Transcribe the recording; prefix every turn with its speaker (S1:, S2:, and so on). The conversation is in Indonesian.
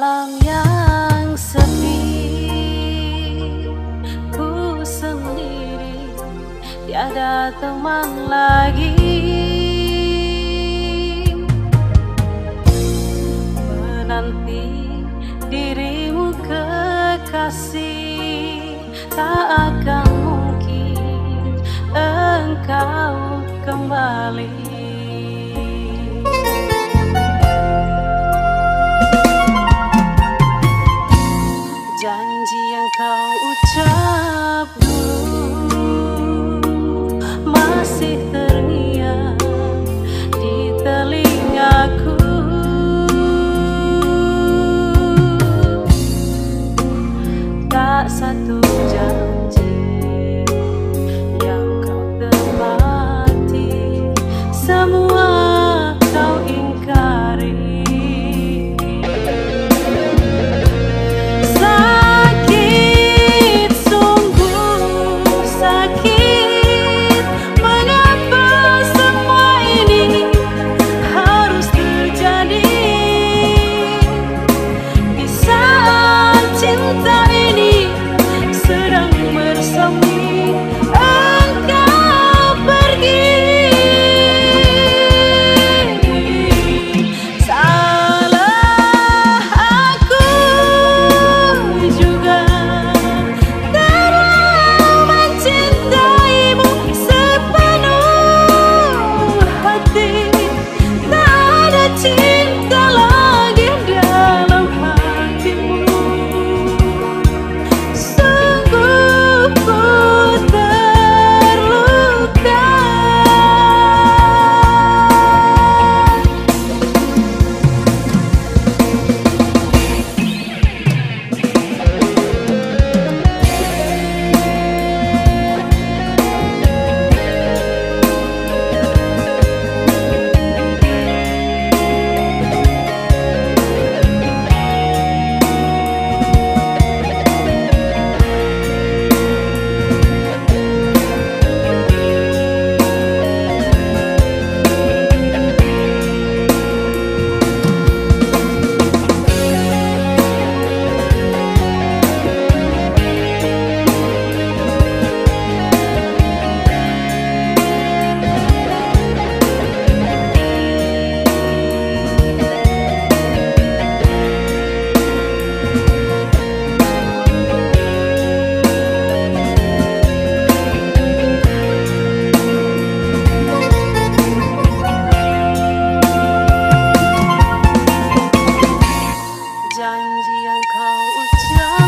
S1: malam yang sepi Ku sendiri tiada teman lagi. Menanti dirimu kekasih Tak akan mungkin engkau kembali. Tak satu 让靠近。